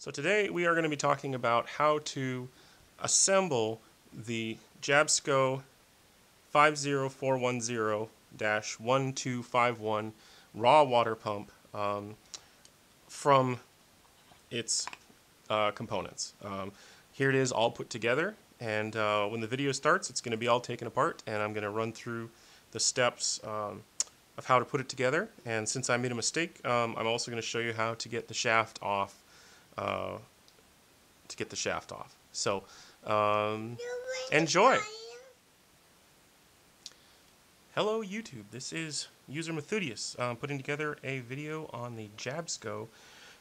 So today we are going to be talking about how to assemble the Jabsco 50410-1251 raw water pump um, from its uh, components. Um, here it is all put together and uh, when the video starts it's going to be all taken apart and I'm going to run through the steps um, of how to put it together and since I made a mistake um, I'm also going to show you how to get the shaft off uh, to get the shaft off. So um, enjoy! Hello YouTube, this is user Methodius um, putting together a video on the Jabsco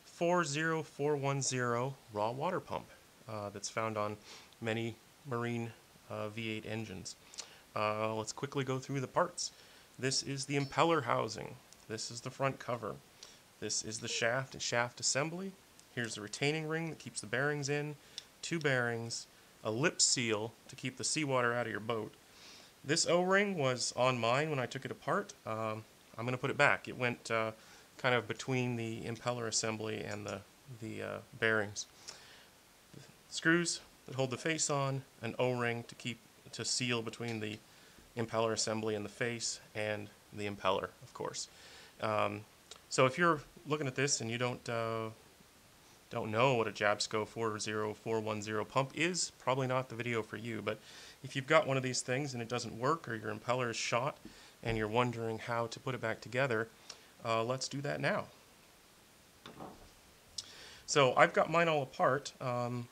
40410 raw water pump uh, that's found on many marine uh, V8 engines. Uh, let's quickly go through the parts. This is the impeller housing. This is the front cover. This is the shaft and shaft assembly. Here's the retaining ring that keeps the bearings in, two bearings, a lip seal to keep the seawater out of your boat. This O-ring was on mine when I took it apart. Um, I'm going to put it back. It went uh, kind of between the impeller assembly and the, the uh, bearings. Screws that hold the face on, an O-ring to keep to seal between the impeller assembly and the face, and the impeller, of course. Um, so if you're looking at this and you don't uh, don't know what a Jabsco 40410 pump is, probably not the video for you. But if you've got one of these things and it doesn't work or your impeller is shot and you're wondering how to put it back together, uh, let's do that now. So I've got mine all apart. Um,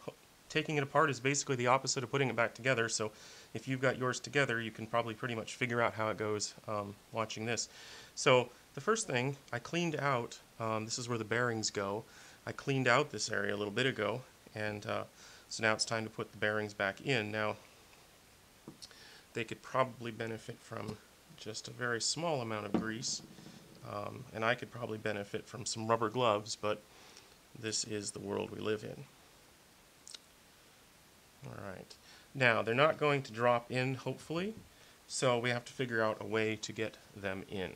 taking it apart is basically the opposite of putting it back together. So if you've got yours together, you can probably pretty much figure out how it goes um, watching this. So the first thing, I cleaned out, um, this is where the bearings go. I cleaned out this area a little bit ago and uh, so now it's time to put the bearings back in. Now they could probably benefit from just a very small amount of grease um, and I could probably benefit from some rubber gloves but this is the world we live in. Alright, now they're not going to drop in hopefully so we have to figure out a way to get them in.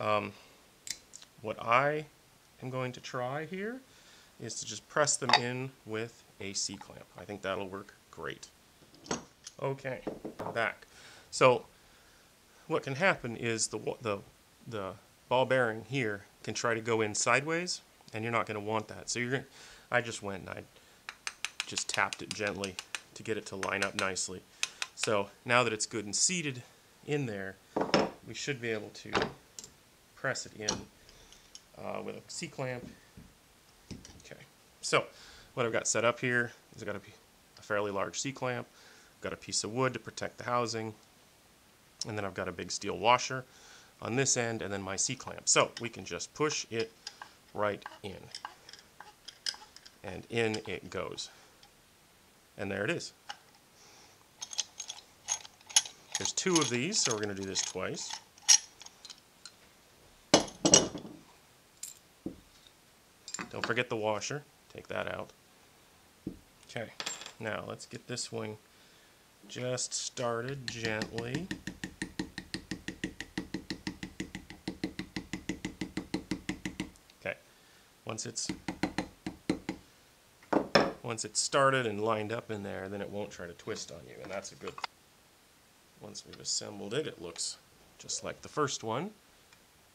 Um, what I am going to try here is to just press them in with a C-clamp. I think that'll work great. Okay, back. So what can happen is the, the, the ball bearing here can try to go in sideways, and you're not going to want that. So you're gonna, I just went and I just tapped it gently to get it to line up nicely. So now that it's good and seated in there, we should be able to press it in uh, with a C-clamp so what I've got set up here is I've got a, a fairly large C-clamp, got a piece of wood to protect the housing, and then I've got a big steel washer on this end, and then my C-clamp. So we can just push it right in. And in it goes. And there it is. There's two of these, so we're going to do this twice. Don't forget the washer. Take that out. Okay, now let's get this wing just started gently. Okay, once it's once it's started and lined up in there, then it won't try to twist on you, and that's a good Once we've assembled it, it looks just like the first one,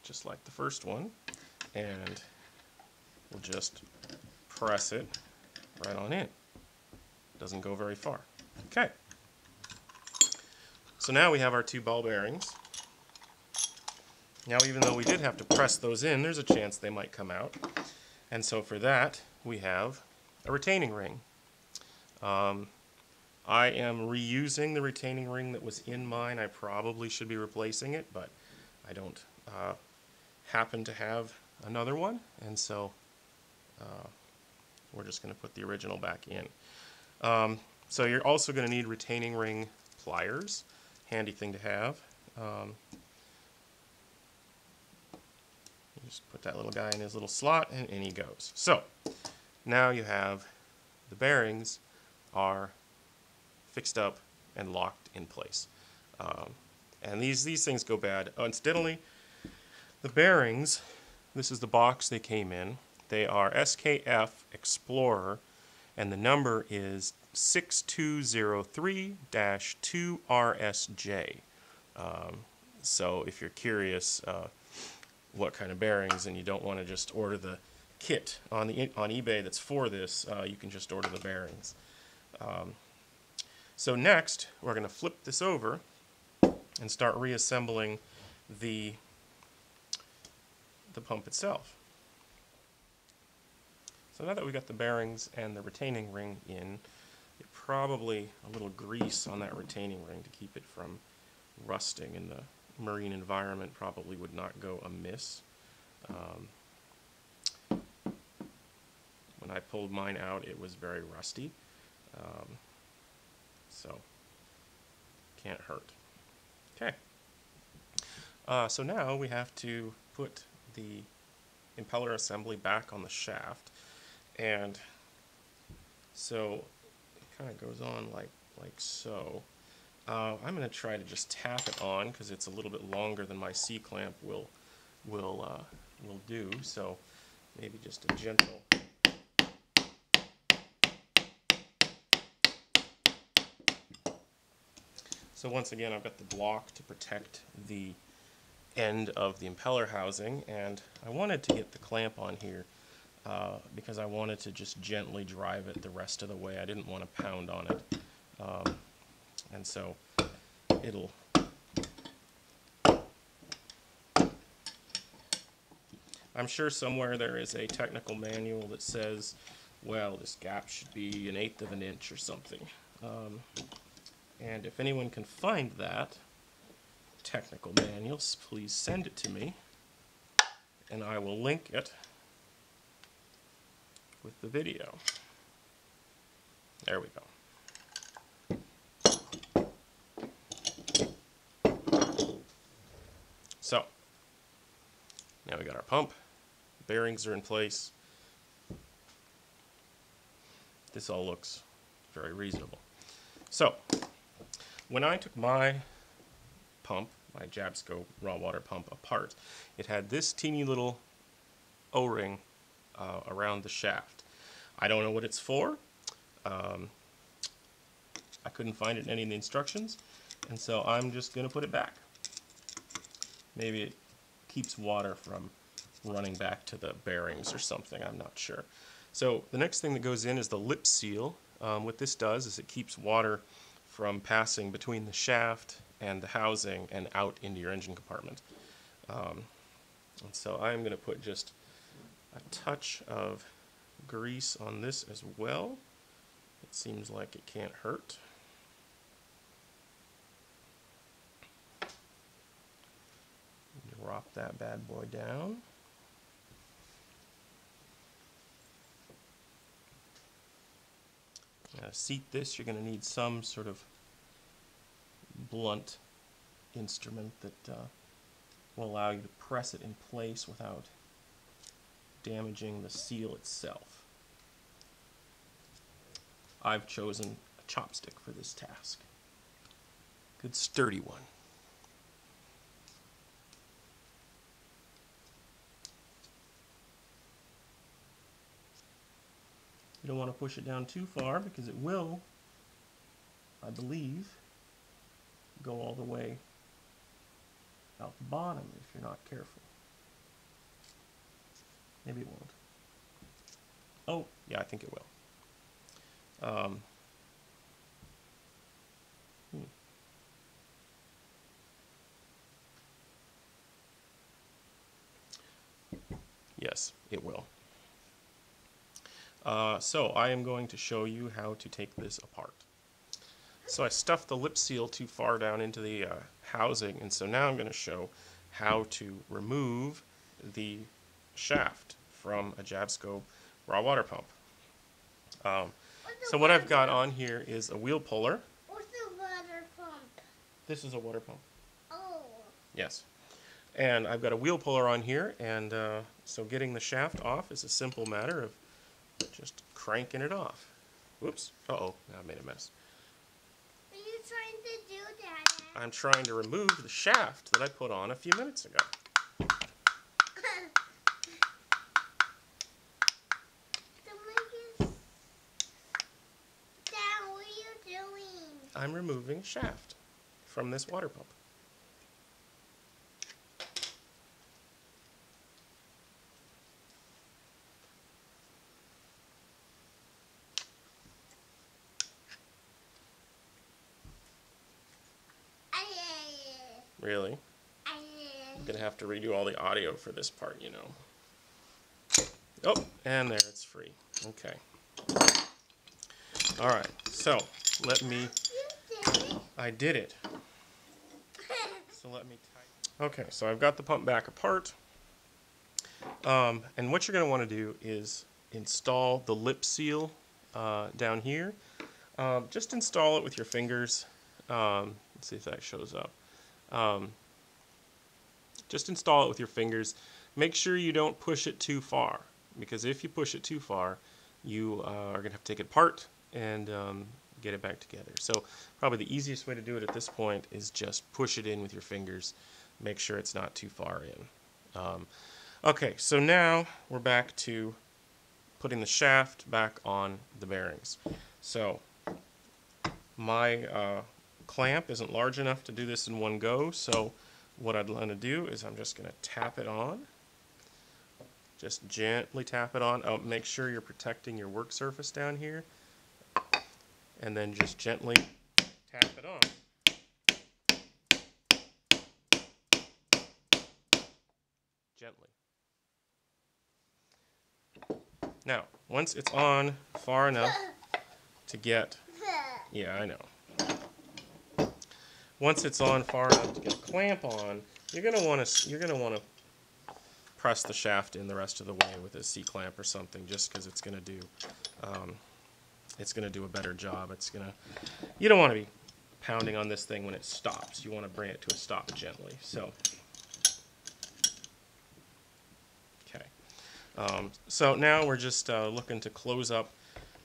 just like the first one, and we'll just press it right on in. Doesn't go very far. Okay. So now we have our two ball bearings. Now even though we did have to press those in, there's a chance they might come out. And so for that, we have a retaining ring. Um, I am reusing the retaining ring that was in mine. I probably should be replacing it, but I don't uh, happen to have another one. And so uh, we're just going to put the original back in. Um, so you're also going to need retaining ring pliers, handy thing to have. Um, just put that little guy in his little slot and in he goes. So now you have the bearings are fixed up and locked in place. Um, and these, these things go bad. incidentally, the bearings, this is the box they came in. They are SKF Explorer, and the number is 6203-2RSJ. Um, so if you're curious uh, what kind of bearings and you don't want to just order the kit on the on eBay that's for this, uh, you can just order the bearings. Um, so next, we're going to flip this over and start reassembling the the pump itself. So now that we got the bearings and the retaining ring in, probably a little grease on that retaining ring to keep it from rusting in the marine environment probably would not go amiss. Um, when I pulled mine out, it was very rusty. Um, so, can't hurt. Okay. Uh, so now we have to put the impeller assembly back on the shaft. And so it kind of goes on like, like so. Uh, I'm going to try to just tap it on because it's a little bit longer than my C-clamp will, will, uh, will do. So maybe just a gentle So once again, I've got the block to protect the end of the impeller housing, and I wanted to get the clamp on here uh, because I wanted to just gently drive it the rest of the way. I didn't want to pound on it. Um, and so it'll I'm sure somewhere there is a technical manual that says, well, this gap should be an eighth of an inch or something. Um, and if anyone can find that technical manuals, please send it to me, and I will link it with the video. There we go. So, now we got our pump, bearings are in place. This all looks very reasonable. So, when I took my pump, my Jabsco raw water pump apart, it had this teeny little O-ring uh, around the shaft. I don't know what it's for. Um, I couldn't find it in any of the instructions, and so I'm just going to put it back. Maybe it keeps water from running back to the bearings or something, I'm not sure. So the next thing that goes in is the lip seal. Um, what this does is it keeps water from passing between the shaft and the housing and out into your engine compartment. Um, and so I'm going to put just a touch of grease on this as well. It seems like it can't hurt. Drop that bad boy down. Uh, seat this, you're going to need some sort of blunt instrument that uh, will allow you to press it in place without damaging the seal itself. I've chosen a chopstick for this task. Good sturdy one. You don't want to push it down too far because it will, I believe, go all the way out the bottom if you're not careful. Maybe it won't. Oh, yeah, I think it will. Um, hmm. Yes, it will. Uh, so I am going to show you how to take this apart. So I stuffed the lip seal too far down into the uh, housing, and so now I'm going to show how to remove the shaft from a Jabsco raw water pump. Um, so what I've got on here is a wheel puller. What's the water pump? This is a water pump. Oh. Yes. And I've got a wheel puller on here, and uh, so getting the shaft off is a simple matter of just cranking it off. Whoops. Uh-oh, I made a mess. What are you trying to do, Dad? I'm trying to remove the shaft that I put on a few minutes ago. I'm removing shaft from this water pump. Really? I'm gonna have to redo all the audio for this part, you know. Oh, and there, it's free. Okay. All right, so let me, I did it. So let me type. Okay, so I've got the pump back apart. Um, and what you're gonna wanna do is install the lip seal uh, down here. Um, just install it with your fingers. Um, let's see if that shows up. Um, just install it with your fingers. Make sure you don't push it too far because if you push it too far, you uh, are going to have to take it apart and um, get it back together. So probably the easiest way to do it at this point is just push it in with your fingers. Make sure it's not too far in. Um, okay, so now we're back to putting the shaft back on the bearings. So my uh, clamp isn't large enough to do this in one go, so what I'd want to do is I'm just going to tap it on. Just gently tap it on. Oh, make sure you're protecting your work surface down here. And then just gently tap it on. Gently. Now, once it's on far enough to get, yeah, I know. Once it's on far enough to get a clamp on, you're gonna want to you're gonna want to press the shaft in the rest of the way with a C clamp or something, just because it's gonna do um, it's gonna do a better job. It's gonna you don't want to be pounding on this thing when it stops. You want to bring it to a stop gently. So. Okay. Um, so now we're just uh, looking to close up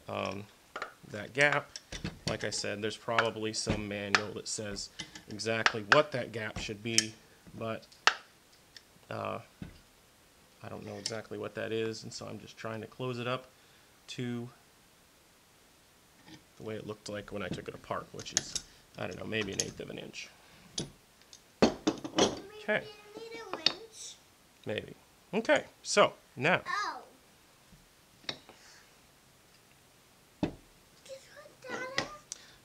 um, that gap. Like I said, there's probably some manual that says exactly what that gap should be, but uh, I don't know exactly what that is, and so I'm just trying to close it up to the way it looked like when I took it apart, which is, I don't know, maybe an eighth of an inch. Okay. Maybe. Okay, so now Oh. Guess what, Dada?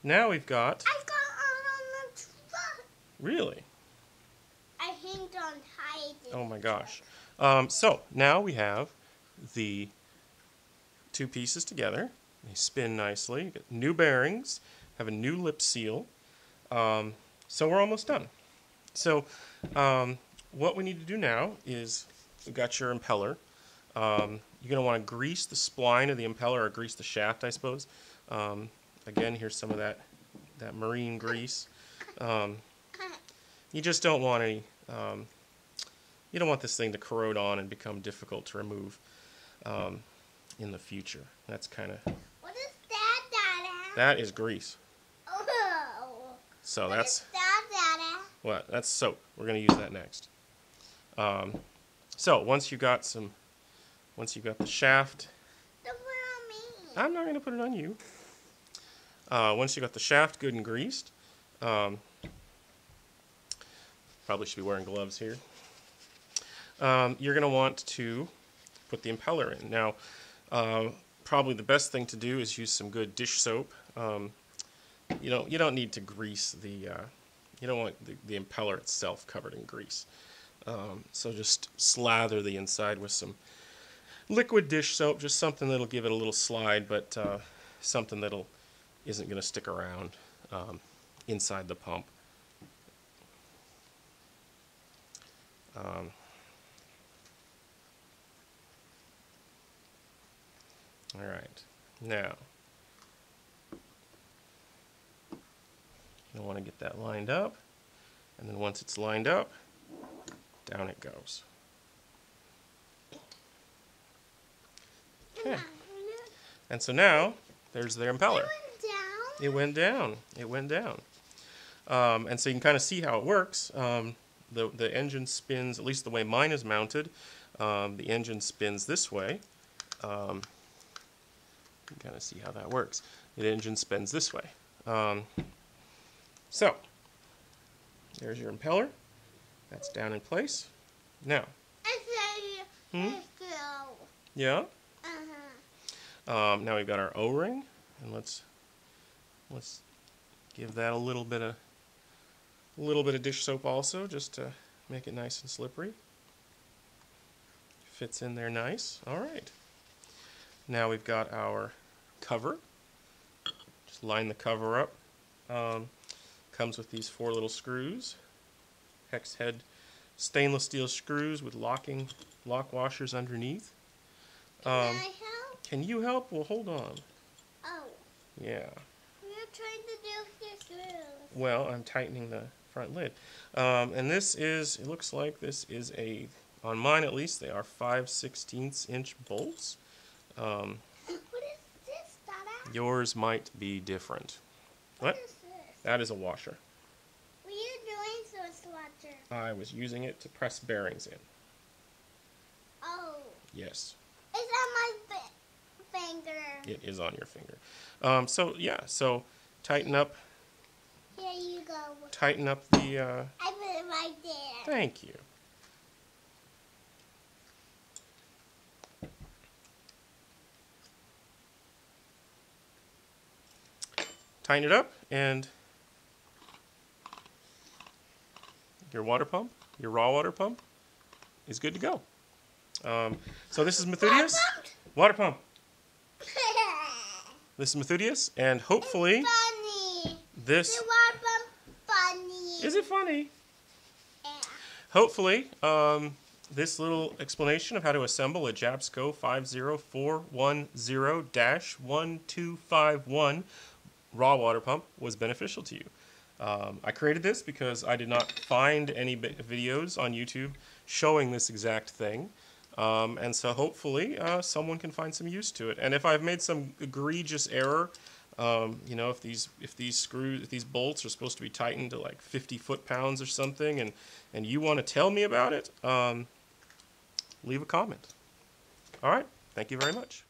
now we've got I got on the truck. really. I hanged on tight. Oh my gosh. Um, so now we have the two pieces together. They spin nicely. New bearings. Have a new lip seal. Um, so we're almost done. So um, what we need to do now is we've got your impeller. Um, you're going to want to grease the spline of the impeller or grease the shaft, I suppose. Um, again, here's some of that that marine grease. Um, you just don't want any um, you don't want this thing to corrode on and become difficult to remove in the future. That's kind of What is that, Dada? That is grease. So that's what that's soap. We're gonna use that next. Um, so once you got some, once you got the shaft. I'm not gonna put it on you. Uh, once you got the shaft good and greased, um, probably should be wearing gloves here. Um, you're gonna want to put the impeller in. Now, uh, probably the best thing to do is use some good dish soap. Um, you don't you don't need to grease the uh, you don't want the, the impeller itself covered in grease. Um, so just slather the inside with some liquid dish soap, just something that'll give it a little slide, but uh, something that'll isn't going to stick around um, inside the pump. Um, all right, now you want to get that lined up, and then once it's lined up, down it goes. Okay. And so now there's their impeller. It went down. It went down. It went down. Um, and so you can kind of see how it works. Um, the, the engine spins, at least the way mine is mounted, um, the engine spins this way. Um, you can kind of see how that works. The engine spins this way. So, there's your impeller. That's down in place. Now, Hmm? yeah. Uh-huh. Um, now we've got our O-ring, and let's let's give that a little bit of a little bit of dish soap also, just to make it nice and slippery. Fits in there nice. All right. Now we've got our cover. Just line the cover up. Um, comes with these four little screws, hex head stainless steel screws with locking lock washers underneath. Can Um, I help? can you help? Well, hold on. Oh, Yeah. we're trying to do the screws. Well, I'm tightening the front lid. Um, and this is, it looks like this is a, on mine at least, they are 5 16ths inch bolts. Um, What is this, Dada? yours might be different. What What? That is a washer. What are you doing, Source Watcher? I was using it to press bearings in. Oh, Yes, it's on my fi- finger. it is on your finger. Um, so, yeah, so tighten up, Here you go. tighten up the, uh, I put it right there. Thank you. Tighten it up and your water pump, your raw water pump, is good to go. Um, so this is Methodius. Water pump. This is Methodius, and hopefully this The water pump funny. is it funny. Yeah. Hopefully, um, this little explanation of how to assemble a Jabsco 50410-1251 raw water pump was beneficial to you. Um, I created this because I did not find any videos on YouTube showing this exact thing. Um, and so hopefully uh, someone can find some use to it. And if I've made some egregious error, um, you know, if these if these screws if these bolts are supposed to be tightened to like 50 foot pounds or something, and and you want to tell me about it, um, leave a comment. All right, thank you very much.